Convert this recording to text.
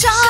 शाम